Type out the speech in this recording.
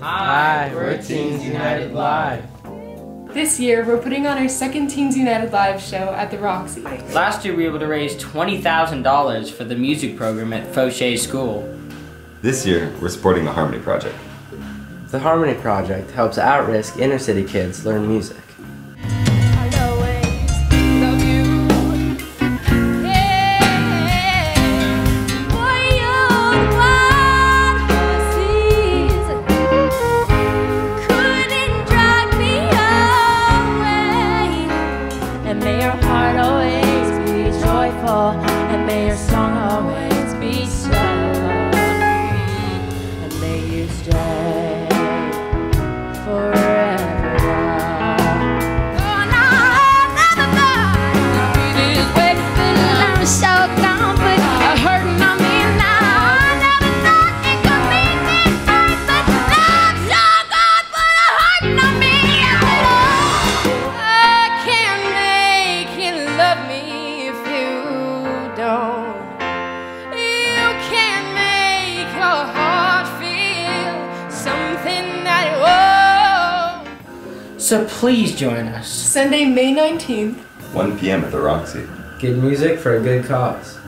Hi, we're Teens United Live. This year, we're putting on our second Teens United Live show at the Roxy. Last year we were able to raise $20,000 for the music program at Foshay School. This year, we're supporting the Harmony Project. The Harmony Project helps at-risk inner-city kids learn music. May you stay So please join us. Sunday, May 19th, 1 p.m. at the Roxy. Good music for a good cause.